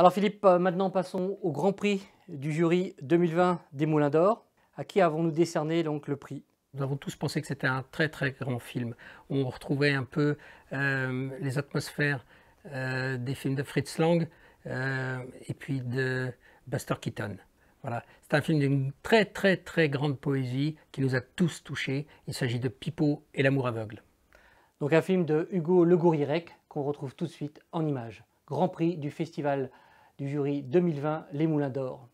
Alors Philippe, euh, maintenant passons au Grand Prix du jury 2020 des Moulins d'Or. À qui avons-nous décerné donc le prix? Nous avons tous pensé que c'était un très très grand film. On retrouvait un peu euh, les atmosphères euh, des films de Fritz Lang et puis de Buster Keaton. Voilà. C'est un film d'une très très très grande poésie qui nous a tous touchés. Il s'agit de Pipo et l'amour aveugle. Donc un film de Hugo Le qu'on retrouve tout de suite en images. Grand Prix du Festival du jury 2020 Les Moulins d'Or.